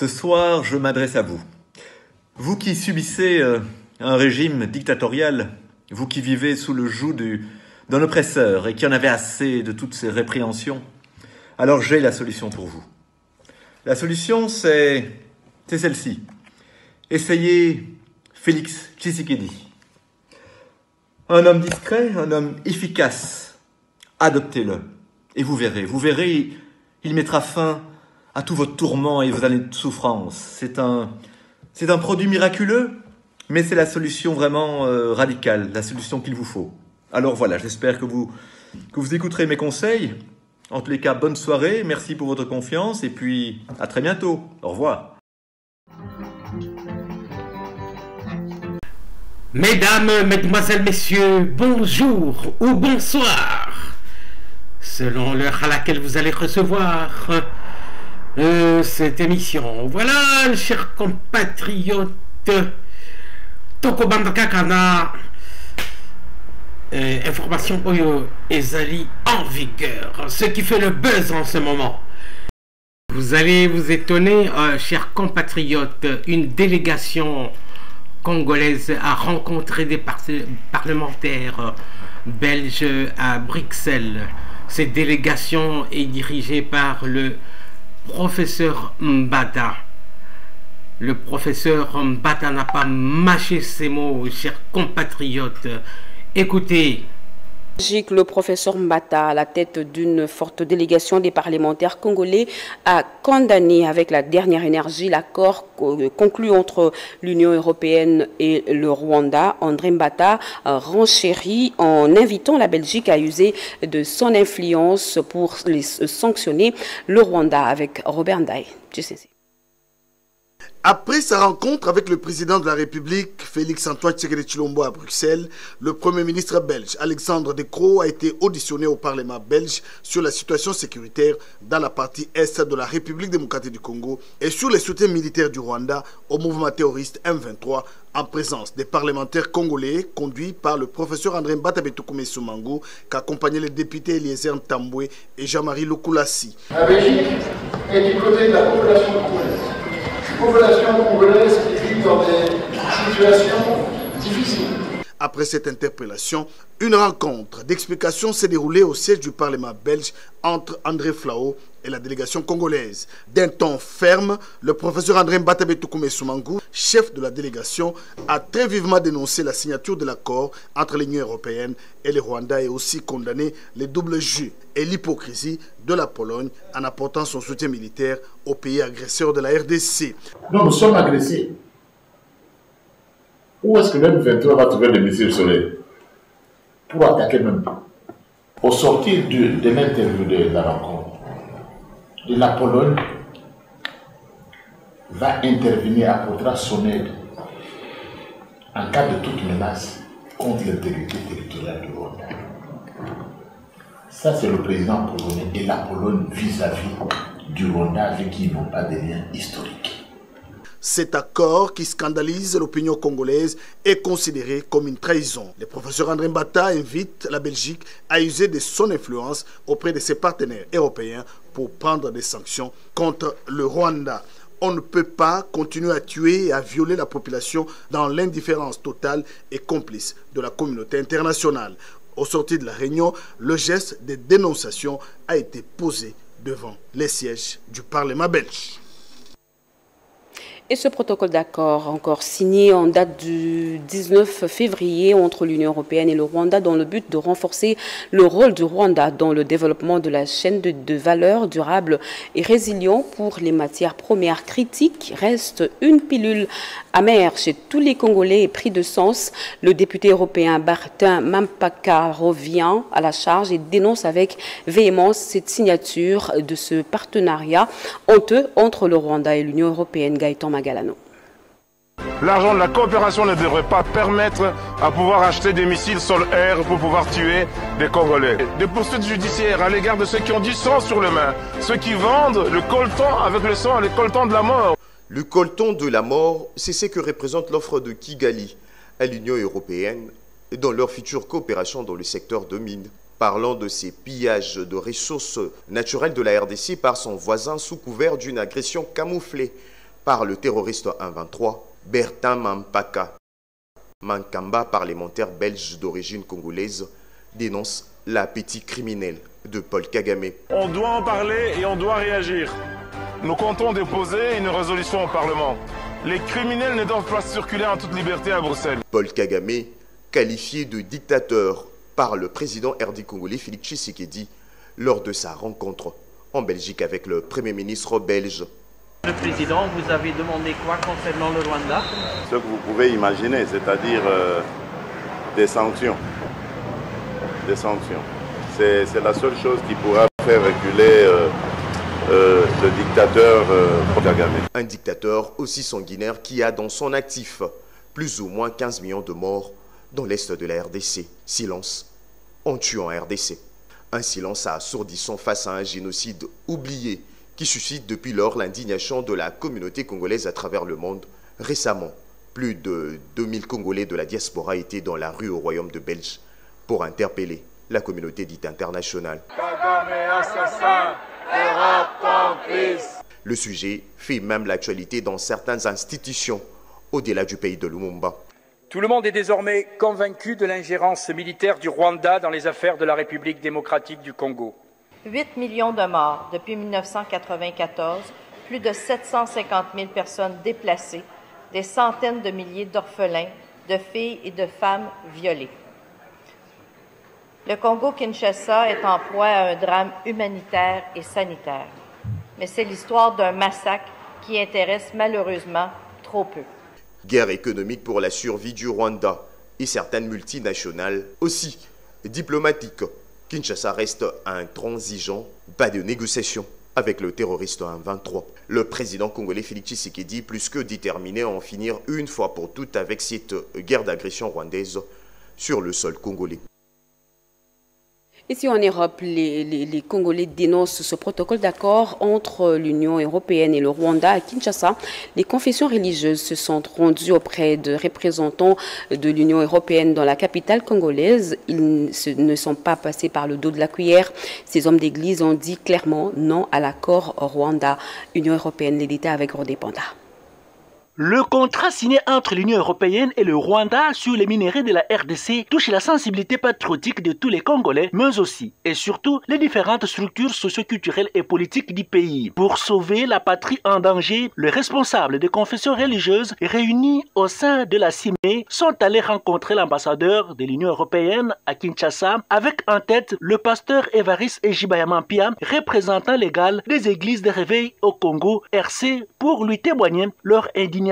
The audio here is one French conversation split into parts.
Ce soir, je m'adresse à vous. Vous qui subissez euh, un régime dictatorial, vous qui vivez sous le joug d'un oppresseur et qui en avez assez de toutes ces répréhensions, alors j'ai la solution pour vous. La solution, c'est celle-ci. Essayez Félix Tshisekedi. Un homme discret, un homme efficace. Adoptez-le. Et vous verrez, vous verrez, il mettra fin à tous vos tourments et vos années de souffrance. C'est un, c'est un produit miraculeux, mais c'est la solution vraiment euh, radicale, la solution qu'il vous faut. Alors voilà, j'espère que vous, que vous écouterez mes conseils. En tous les cas, bonne soirée, merci pour votre confiance et puis à très bientôt. Au revoir. Mesdames, Mesdemoiselles, Messieurs, bonjour ou bonsoir, selon l'heure à laquelle vous allez recevoir cette émission. Voilà, chers compatriotes, Tokobanda Kakana, euh, information Oyo Ezali en vigueur, ce qui fait le buzz en ce moment. Vous allez vous étonner, euh, chers compatriotes, une délégation congolaise a rencontré des parlementaires belges à Bruxelles. Cette délégation est dirigée par le professeur Mbada. Le professeur Mbada n'a pas mâché ses mots, chers compatriotes. Écoutez, le professeur Mbata, à la tête d'une forte délégation des parlementaires congolais, a condamné avec la dernière énergie l'accord conclu entre l'Union européenne et le Rwanda. André Mbata renchérit en invitant la Belgique à user de son influence pour les sanctionner le Rwanda avec Robert Ndaye. Après sa rencontre avec le président de la République, Félix-Antoine Tshisekedi Chilombo à Bruxelles, le premier ministre belge, Alexandre De Croo, a été auditionné au Parlement belge sur la situation sécuritaire dans la partie est de la République démocratique du Congo et sur les soutiens militaires du Rwanda au mouvement terroriste M23 en présence des parlementaires congolais conduits par le professeur André Mbatabetukume Soumango qu'accompagnaient les députés Eliezer Ntambwe et Jean-Marie Lukulasi. La Belgique est de la population population congolaise qui vit dans des situations difficiles. Après cette interpellation, une rencontre d'explication s'est déroulée au siège du Parlement belge entre André Flao et la délégation congolaise. D'un ton ferme, le professeur André Mbatabe Soumangu, chef de la délégation, a très vivement dénoncé la signature de l'accord entre l'Union européenne et le Rwanda et aussi condamné les doubles jus et l'hypocrisie de la Pologne en apportant son soutien militaire au pays agresseur de la RDC. Nous sommes agressés. Où est-ce que même 23 va trouver des missiles soleil pour attaquer même? Au sortir de, de l'interview de la rencontre, de la Pologne va intervenir, apportera son aide en cas de toute menace contre l'intégrité territoriale du Rwanda. Ça, c'est le président polonais et la Pologne vis-à-vis du Rwanda avec qui ils n'ont pas de liens historiques. Cet accord qui scandalise l'opinion congolaise est considéré comme une trahison. Le professeur André Mbata invite la Belgique à user de son influence auprès de ses partenaires européens pour prendre des sanctions contre le Rwanda. On ne peut pas continuer à tuer et à violer la population dans l'indifférence totale et complice de la communauté internationale. Au sortir de la réunion, le geste de dénonciation a été posé devant les sièges du Parlement belge. Et ce protocole d'accord, encore signé en date du 19 février entre l'Union européenne et le Rwanda dans le but de renforcer le rôle du Rwanda dans le développement de la chaîne de, de valeur durable et résilient pour les matières premières critiques, reste une pilule amère chez tous les Congolais et pris de sens. Le député européen Martin Mampaka revient à la charge et dénonce avec véhémence cette signature de ce partenariat honteux entre le Rwanda et l'Union européenne. Gaëtan L'argent de la coopération ne devrait pas permettre à pouvoir acheter des missiles sol-air pour pouvoir tuer des Congolais. Des poursuites judiciaires à l'égard de ceux qui ont du sang sur les mains, ceux qui vendent le coltan avec le sang, le coltan de la mort. Le coltan de la mort, c'est ce que représente l'offre de Kigali à l'Union européenne dans leur future coopération dans le secteur de mines. Parlant de ces pillages de ressources naturelles de la RDC par son voisin sous couvert d'une agression camouflée. Par le terroriste 123 Bertin Mampaka. Mankamba, parlementaire belge d'origine congolaise, dénonce l'appétit criminel de Paul Kagame. On doit en parler et on doit réagir. Nous comptons déposer une résolution au Parlement. Les criminels ne doivent pas circuler en toute liberté à Bruxelles. Paul Kagame, qualifié de dictateur par le président RD congolais Félix Tshisekedi lors de sa rencontre en Belgique avec le Premier ministre belge. Le Président, vous avez demandé quoi concernant le Rwanda? Ce que vous pouvez imaginer, c'est-à-dire euh, des sanctions. Des sanctions. C'est la seule chose qui pourra faire reculer euh, euh, le dictateur Kagame. Un dictateur aussi sanguinaire qui a dans son actif plus ou moins 15 millions de morts dans l'est de la RDC. Silence en tuant RDC. Un silence assourdissant face à un génocide oublié qui suscite depuis lors l'indignation de la communauté congolaise à travers le monde. Récemment, plus de 2000 Congolais de la diaspora étaient dans la rue au Royaume de Belge pour interpeller la communauté dite internationale. Le sujet fait même l'actualité dans certaines institutions au-delà du pays de Lumumba. Tout le monde est désormais convaincu de l'ingérence militaire du Rwanda dans les affaires de la République démocratique du Congo. 8 millions de morts depuis 1994, plus de 750 000 personnes déplacées, des centaines de milliers d'orphelins, de filles et de femmes violées. Le Congo-Kinshasa est en proie à un drame humanitaire et sanitaire, mais c'est l'histoire d'un massacre qui intéresse malheureusement trop peu. Guerre économique pour la survie du Rwanda et certaines multinationales aussi diplomatiques. Kinshasa reste intransigeant, pas de négociation avec le terroriste 123. Le président congolais Félix Tshisekedi plus que déterminé à en finir une fois pour toutes avec cette guerre d'agression rwandaise sur le sol congolais. Ici en Europe, les, Congolais dénoncent ce protocole d'accord entre l'Union européenne et le Rwanda à Kinshasa. Les confessions religieuses se sont rendues auprès de représentants de l'Union européenne dans la capitale congolaise. Ils ne sont pas passés par le dos de la cuillère. Ces hommes d'église ont dit clairement non à l'accord Rwanda. Union européenne, l'État avec Rodé le contrat signé entre l'Union européenne et le Rwanda sur les minéraux de la RDC touche la sensibilité patriotique de tous les Congolais, mais aussi et surtout les différentes structures socioculturelles et politiques du pays. Pour sauver la patrie en danger, les responsables des confessions religieuses réunis au sein de la CIME sont allés rencontrer l'ambassadeur de l'Union européenne à Kinshasa avec en tête le pasteur Evaris Ejibayamampia, représentant légal des églises de réveil au Congo, RC, pour lui témoigner leur indignation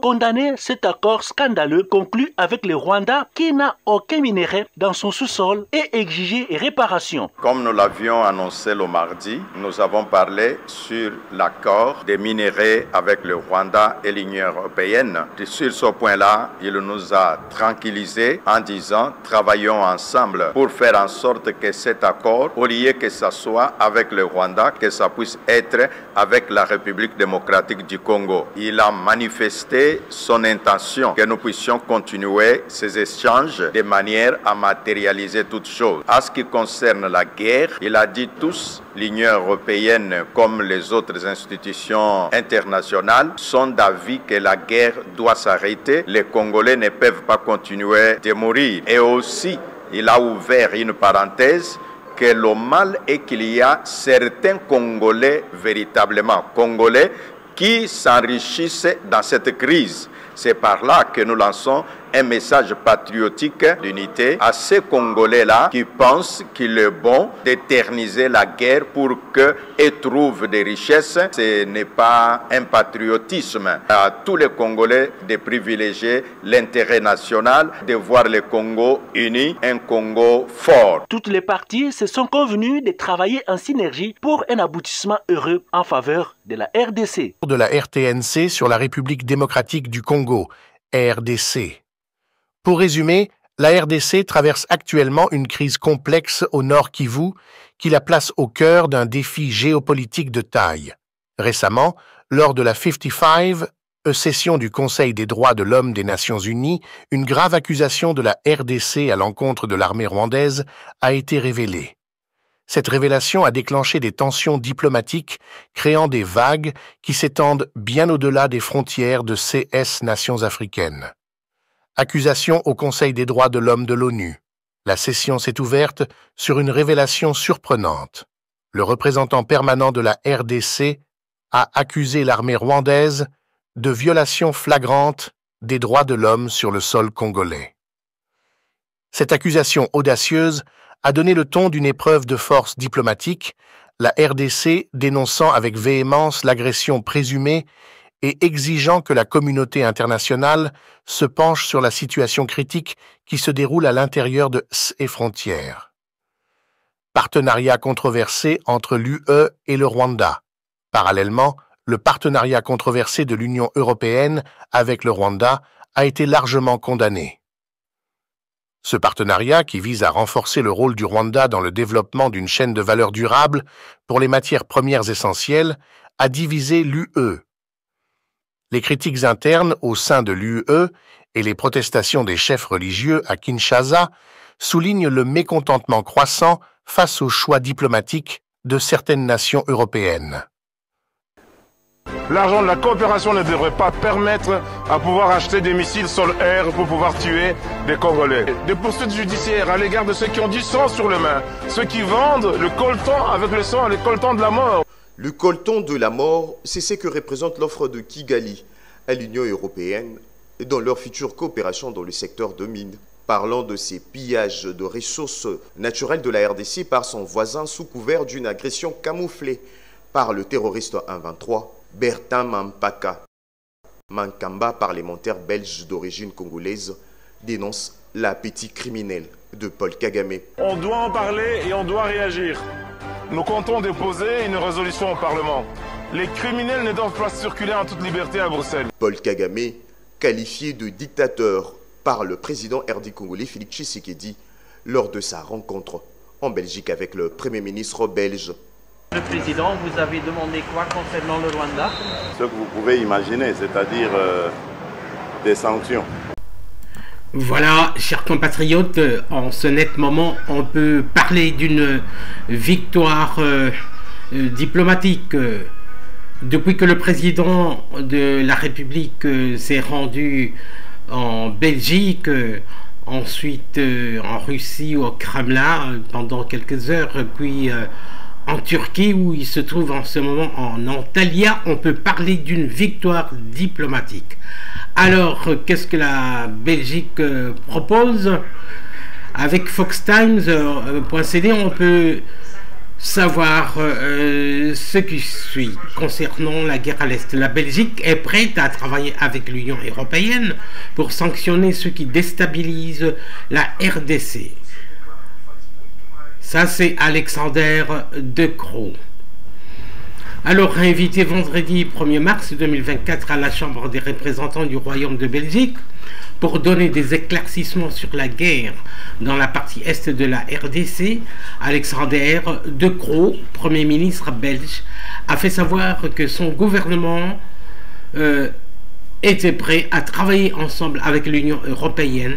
condamner cet accord scandaleux conclu avec le Rwanda qui n'a aucun minerai dans son sous-sol et exiger réparation. Comme nous l'avions annoncé le mardi, nous avons parlé sur l'accord des minéraux avec le Rwanda et l'Union européenne. sur ce point-là, il nous a tranquillisés en disant travaillons ensemble pour faire en sorte que cet accord, au lieu que ça soit avec le Rwanda, que ça puisse être avec la République démocratique du Congo. Il a manifesté manifester son intention que nous puissions continuer ces échanges de manière à matérialiser toutes choses. À ce qui concerne la guerre, il a dit tous, l'Union européenne comme les autres institutions internationales sont d'avis que la guerre doit s'arrêter. Les Congolais ne peuvent pas continuer de mourir. Et aussi, il a ouvert une parenthèse que le mal est qu'il y a certains Congolais véritablement Congolais qui s'enrichissent dans cette crise. C'est par là que nous lançons un message patriotique d'unité à ces Congolais-là qui pensent qu'il est bon d'éterniser la guerre pour qu'ils trouvent des richesses. Ce n'est pas un patriotisme. À tous les Congolais de privilégier l'intérêt national, de voir le Congo uni, un Congo fort. Toutes les parties se sont convenues de travailler en synergie pour un aboutissement heureux en faveur de la RDC. De la RTNC sur la République démocratique du Congo, RDC. Pour résumer, la RDC traverse actuellement une crise complexe au nord Kivu qui la place au cœur d'un défi géopolitique de taille. Récemment, lors de la 55 session du Conseil des droits de l'homme des Nations Unies, une grave accusation de la RDC à l'encontre de l'armée rwandaise a été révélée. Cette révélation a déclenché des tensions diplomatiques, créant des vagues qui s'étendent bien au-delà des frontières de CS nations africaines. Accusation au Conseil des droits de l'homme de l'ONU. La session s'est ouverte sur une révélation surprenante. Le représentant permanent de la RDC a accusé l'armée rwandaise de violation flagrante des droits de l'homme sur le sol congolais. Cette accusation audacieuse a donné le ton d'une épreuve de force diplomatique, la RDC dénonçant avec véhémence l'agression présumée et exigeant que la communauté internationale se penche sur la situation critique qui se déroule à l'intérieur de ses frontières. Partenariat controversé entre l'UE et le Rwanda. Parallèlement, le partenariat controversé de l'Union européenne avec le Rwanda a été largement condamné. Ce partenariat, qui vise à renforcer le rôle du Rwanda dans le développement d'une chaîne de valeur durable pour les matières premières essentielles, a divisé l'UE. Les critiques internes au sein de l'UE et les protestations des chefs religieux à Kinshasa soulignent le mécontentement croissant face aux choix diplomatiques de certaines nations européennes. L'argent de la coopération ne devrait pas permettre à pouvoir acheter des missiles sol-air pour pouvoir tuer des Congolais. Des poursuites judiciaires à l'égard de ceux qui ont du sang sur les mains, ceux qui vendent le coltan avec le sang, le coltan de la mort. Le coltan de la mort, c'est ce que représente l'offre de Kigali à l'Union européenne dans leur future coopération dans le secteur de mines. Parlant de ces pillages de ressources naturelles de la RDC par son voisin sous couvert d'une agression camouflée par le terroriste 123, Bertin Mampaka, Mankamba, parlementaire belge d'origine congolaise, dénonce l'appétit criminel de Paul Kagame. On doit en parler et on doit réagir. Nous comptons déposer une résolution au Parlement. Les criminels ne doivent pas circuler en toute liberté à Bruxelles. Paul Kagame, qualifié de dictateur par le président RD congolais Félix Tshisekedi lors de sa rencontre en Belgique avec le Premier ministre belge le Président, vous avez demandé quoi concernant le Rwanda? Ce que vous pouvez imaginer, c'est-à-dire euh, des sanctions. Voilà, chers compatriotes, en ce net moment, on peut parler d'une victoire euh, euh, diplomatique. Depuis que le président de la République s'est rendu en Belgique, ensuite en Russie ou au Kremlin pendant quelques heures, puis en Turquie où il se trouve en ce moment en Antalya, on peut parler d'une victoire diplomatique. Alors, qu'est-ce que la Belgique euh, propose? Avec Fox Times.cd, euh, on peut savoir euh, ce qui suit concernant la guerre à l'Est. La Belgique est prête à travailler avec l'Union européenne pour sanctionner ceux qui déstabilisent la RDC. Ça, c'est Alexander De Croo. Alors, invité vendredi 1er mars 2024 à la Chambre des représentants du Royaume de Belgique pour donner des éclaircissements sur la guerre dans la partie est de la RDC, Alexander De Croo, Premier ministre belge, a fait savoir que son gouvernement euh, était prêt à travailler ensemble avec l'Union européenne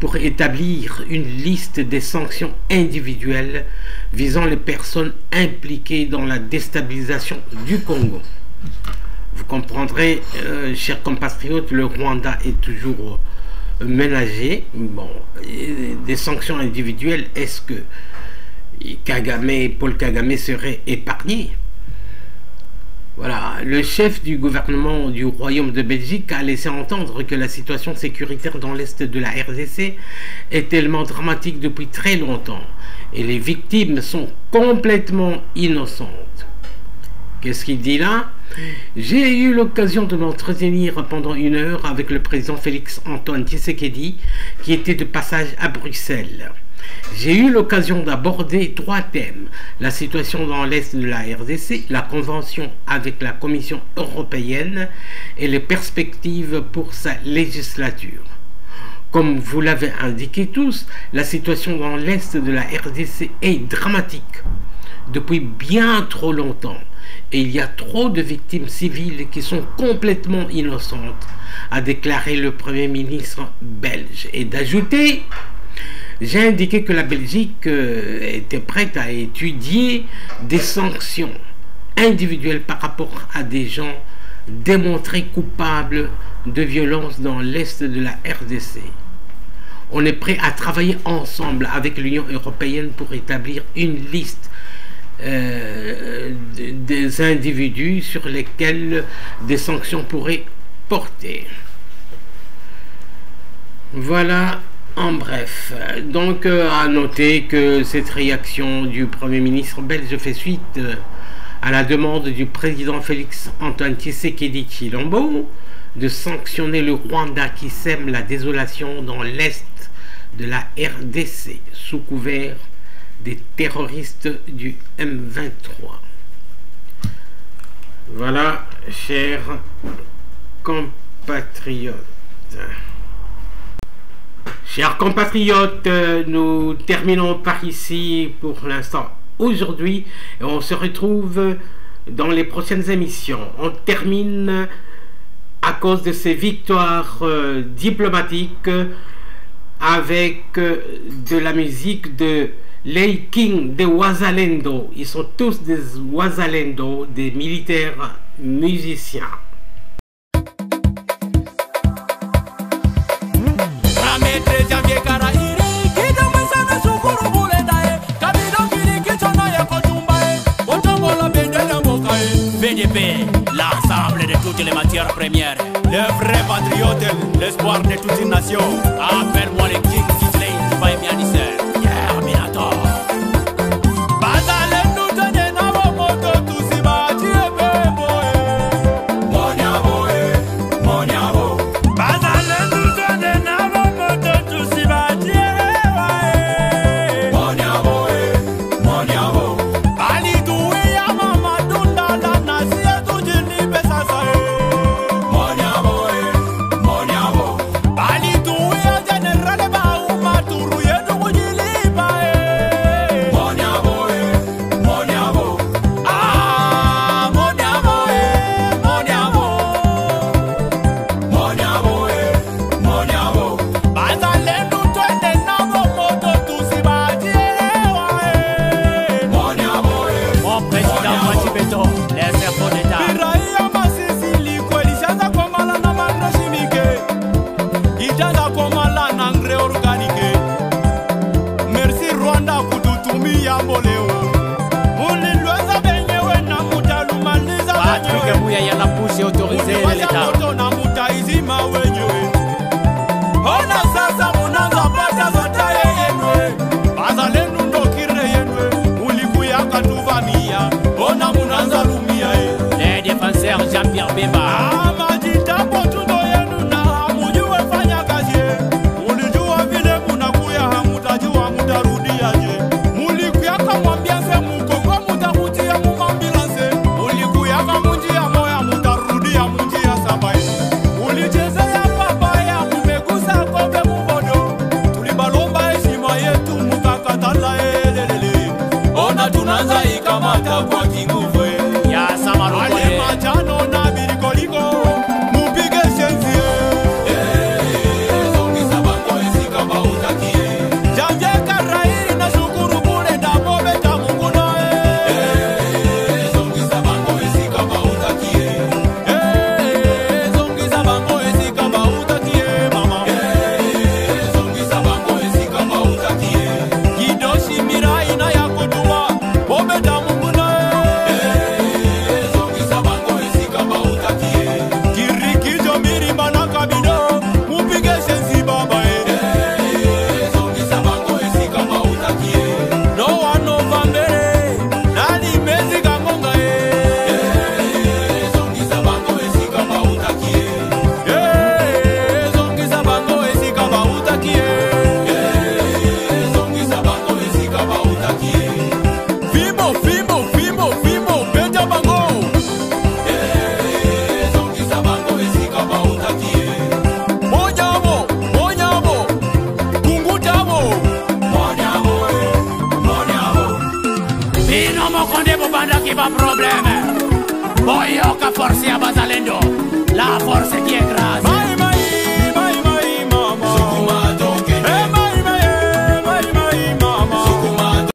pour établir une liste des sanctions individuelles visant les personnes impliquées dans la déstabilisation du Congo. Vous comprendrez, euh, chers compatriotes, le Rwanda est toujours ménagé. Bon, des sanctions individuelles, est-ce que Kagame, Paul Kagame serait épargné? Voilà, le chef du gouvernement du Royaume de Belgique a laissé entendre que la situation sécuritaire dans l'est de la RDC est tellement dramatique depuis très longtemps et les victimes sont complètement innocentes. Qu'est-ce qu'il dit là? J'ai eu l'occasion de m'entretenir pendant une heure avec le président Félix Antoine Tshisekedi qui était de passage à Bruxelles. J'ai eu l'occasion d'aborder trois thèmes. La situation dans l'Est de la RDC, la convention avec la Commission européenne et les perspectives pour sa législature. Comme vous l'avez indiqué tous, la situation dans l'Est de la RDC est dramatique depuis bien trop longtemps et il y a trop de victimes civiles qui sont complètement innocentes, a déclaré le Premier ministre belge, et d'ajouter j'ai indiqué que la Belgique euh, était prête à étudier des sanctions individuelles par rapport à des gens démontrés coupables de violence dans l'Est de la RDC. On est prêt à travailler ensemble avec l'Union européenne pour établir une liste euh, des individus sur lesquels des sanctions pourraient porter. Voilà en bref. Donc euh, à noter que cette réaction du Premier ministre belge fait suite euh, à la demande du président Félix Antoine Tshisekedi Chilombo de sanctionner le Rwanda qui sème la désolation dans l'est de la RDC sous couvert des terroristes du M23. Voilà, chers compatriotes. Chers compatriotes, nous terminons par ici pour l'instant aujourd'hui et on se retrouve dans les prochaines émissions. On termine à cause de ces victoires euh, diplomatiques avec euh, de la musique de Lei King de Wazalendo. Ils sont tous des Wazalendo, des militaires musiciens. Toutes les matières premières. Le vrai patriote, l'espoir de toute une nation. Appelle-moi le King Kisley, tu bàbá.